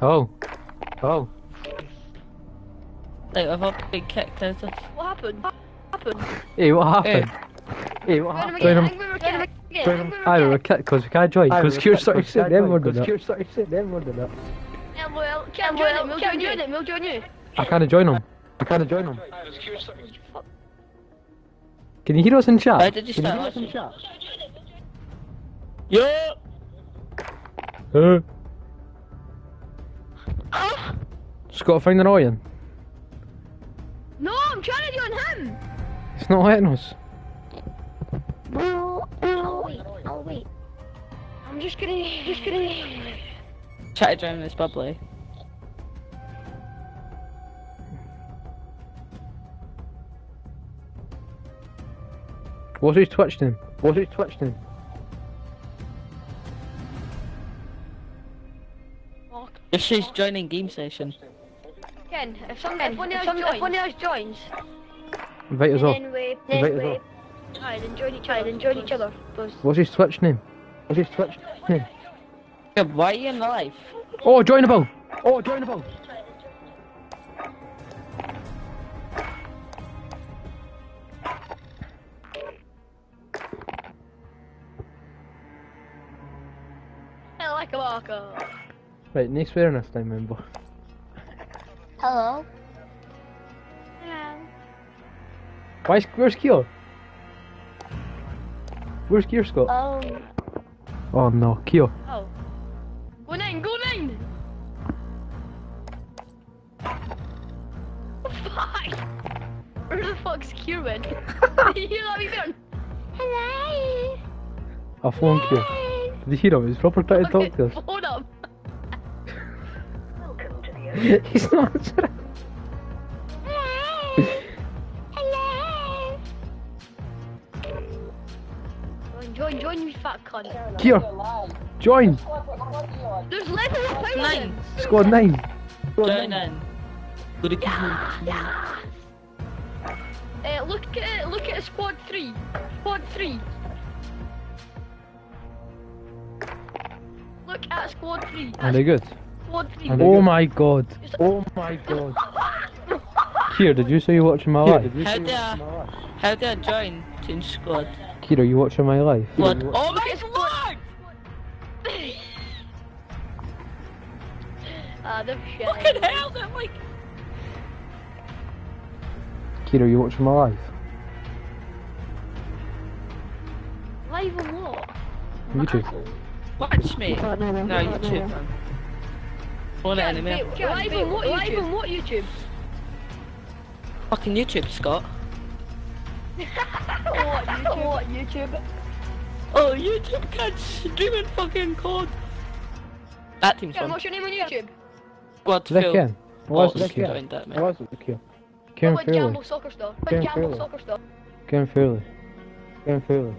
Oh. Oh. Hello. Hello. Like, I've all been kicked out of. What happened? What happened? Hey, what happened? Hey, what Join him happened? again. Join I him. think we were kidding again. I Join think him. we were Aye, kidding. we're kicked because we can't join. Because you're starting to sit everyone did Because that. you're starting to sit everyone did that. Yeah, well, can't join him. We'll join you. We'll join you. I can't join him. I can't join them. Can you hear us in Why chat? did you Can you hear us in watching? chat? Yeah! gotta find an annoying. No, I'm trying to join him. It's not letting us. I'll wait. I'll wait. I'm just gonna, just gonna. Try to join this bubbly. What's his Twitch name? What's his Twitch name? She's joining game session. Ken, if someone, if one of us joins, if one of us joins, Invite us and all. then we, Invite then us we, aye, then join each other, then join each other. Those. What's his Twitch name? What's his Twitch name? Yeah, why are you in live? Oh, joinable. Oh, joinable. I like a walker. Right, no swearing this time, remember. Hello. Yeah. Why? Where's Kier? Where's Kier, Scott? Um. Oh no, Kier. Oh. Go nine, go nine. Fuck. Where the fuck's Kieran? you hear that me going? Hello. I'll phone Kier. Did you hear him? He's proper trying to talk to us. He's not answering. Hello. Hello. Join, join, join, you fat cunt. Kier, join. There's level of Nine. thousands. Squad nine. Join in. Go to Uh, look at it, look at squad three. Squad three. Look at squad three. Are they good? Squad three. Are they Oh good? my god. Oh my god. Kier, did you say you watching my Here, live? did you How see do I- in my life? How do I join Team Squad? Kier, are you watching my live? What? Oh my lord! Ah, the shit. Fucking hell, that like. Kier, are you watching my live? Live on what? YouTube. Watch me. No, YouTube. Man. Phone it Ken, anyway. wait, live on what YouTube? Live on what YouTube? Fucking YouTube, Scott. what YouTube? What YouTube? Oh, YouTube can't stream in fucking code. That team's Ken, fun. what's your name on YouTube? Squad Is that Phil. Ken? What's Oh, that Ken. Ken? Joined that, What was it, Kier? Ken What Fairley. Gamble Soccer Star? What Ken Gamble Fairley. Soccer Star? Ken Fairley. Ken Fairley.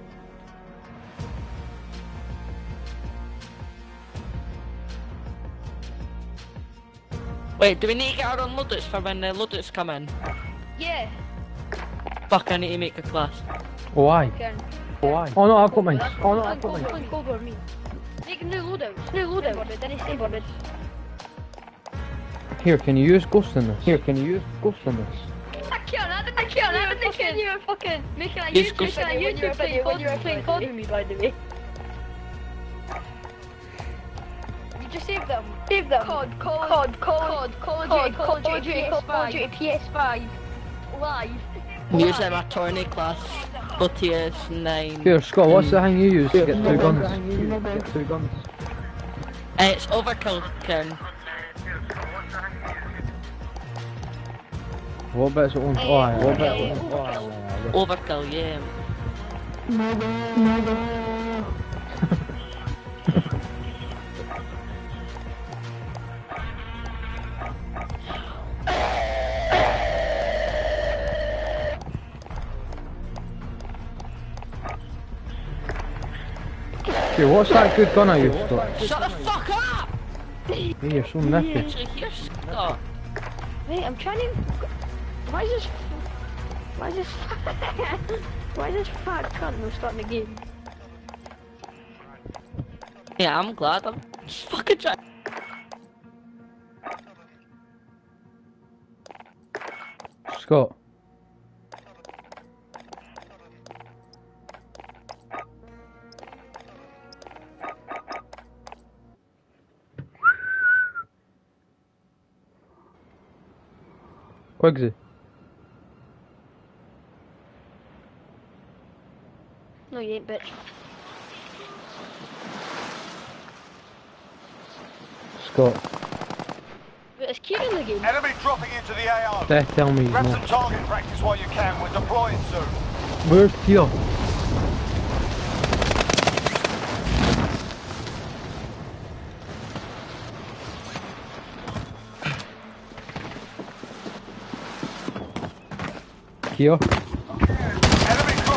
Wait, do we need to get our own Ludus for when the Ludus come in? Yeah. Fuck, I need to make a class. Why? Ken. Why? Oh no, I've got mine. Oh no, Go, I've got go, mine. go, go, go, me. Make new loadout. New loadout. Then it's boarded. Here, can you use Ghost in this? Here, can you use Ghost on this? I can't, I didn't, I can't, I didn't think you were fucking making a Yes, YouTube, go- making a YouTube playing COD, you were playing COD with me, by the way. Just saved them. Save them. COD, COD, COD, COD, Call of Duty, Call of Duty, Call of Duty, PS5, live. I'm using my tourney class. OTS 9. Here, Scott, what's the thing you use to get two guns? Get two guns. Uh, it's overkill, Karen. What bit's it on? Oh, aye, Eh, what bit? okay. Oh, aye, aye, aye. Overkill, yeah. What's that good gun I you, got? Shut the fuck up! Hey, you're so nifty. Wait, I'm trying to... Why is this... Why is this... Why is this fat cunt not starting the game? Yeah, I'm glad I'm fucking trying... Scott. Quigsy. No, you ain't, bitch. Scott. But is Kieran in the game? Enemy dropping into the AO. Death tell me Grab some target practice while you can. We're deploying soon. Where's Theo? Theo?